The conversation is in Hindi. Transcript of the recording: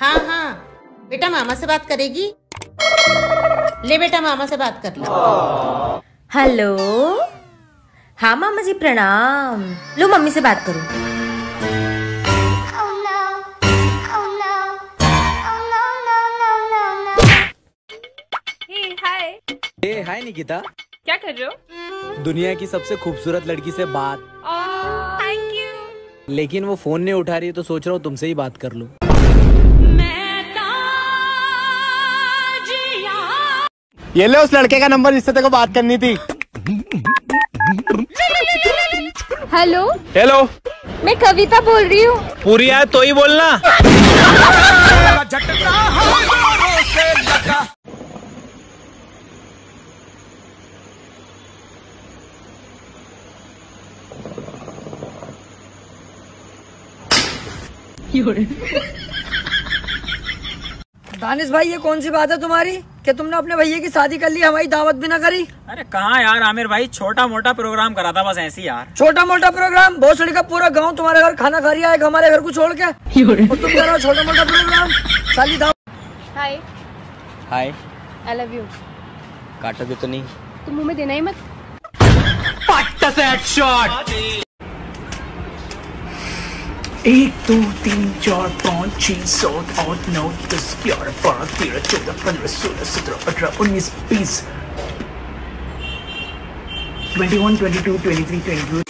हाँ हाँ। बेटा मामा से बात करेगी? ले बेटा मामा से बात कर लो। हेलो। हाँ मामा जी प्रणाम। लो मम्मी से बात करो। Oh no. Oh no. Oh no. हे हाय निकिता क्या कर रहे हो? दुनिया की सबसे खूबसूरत लड़की से बात। थैंक यू लेकिन वो फ़ोन नहीं उठा रही है तो सोच रहा हूँ तुमसे ही बात कर लूँ। ये ले उस लड़के का नंबर जिससे तेरे को बात करनी थी। हेलो? हेलो। मैं कविता बोल रही हूँ। पूरी आया तो ही बोलना। दानिश भाई ये कौन सी बात है तुम्हारी? कि तुमने अपने भैया की शादी कर ली हमारी दावत भी ना करी? अरे कहाँ यार आमिर भाई? छोटा मोटा प्रोग्राम करा था बस ऐसी यार। छोटा मोटा प्रोग्राम भोसड़ी का पूरा गाँव तुम्हारे घर खाना खा रहा है हमारे घर को छोड़ के। और तुम कह रहे हो छोटा मोटा प्रोग्राम शादी दावत हाय हाय आई लव यू काटोगे तो नहीं। तुम मुँह में देना ही मत। एक दो तीन चार पाँच छः सात आठ नौ दस ग्यारह बारह तेरह चौदह पंद्रह सोलह सत्रह अठारह उन्नीस बीस twenty one twenty two twenty three twenty